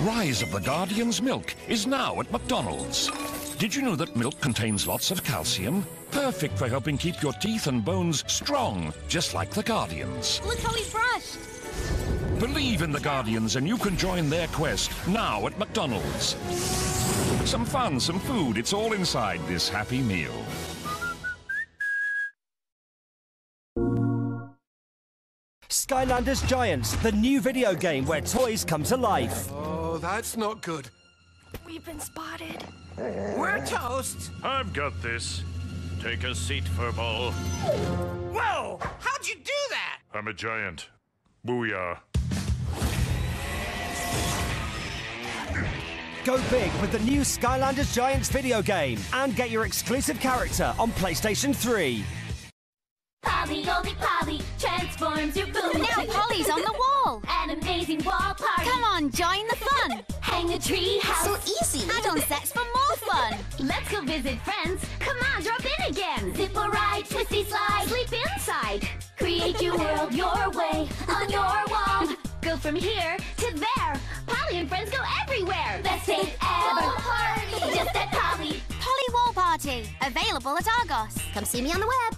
Rise of the Guardian's milk is now at McDonald's. Did you know that milk contains lots of calcium? Perfect for helping keep your teeth and bones strong, just like the Guardians. Look how he brushed. Believe in the Guardians and you can join their quest now at McDonald's. Some fun, some food, it's all inside this happy meal. Skylanders Giants, the new video game where toys come to life. Oh, that's not good. We've been spotted. We're toast. I've got this. Take a seat, Furball. Whoa! How'd you do that? I'm a giant. Booyah. Go big with the new Skylanders Giants video game and get your exclusive character on PlayStation 3. Polly, oh, Goldie, Polly transforms your boom. Now Polly's on the wall. An amazing wall party. Come on, join the fun. Hang a tree house. So easy. Add-on sets for more fun. Let's go visit friends. Come on, drop in again. Zip a ride, twisty slide, sleep inside. Create your world your way on your wall. Go from here to there. Polly and friends go everywhere. Best day ever. Party. Just at Polly. Polly Wall Party. Available at Argos. Come see me on the web.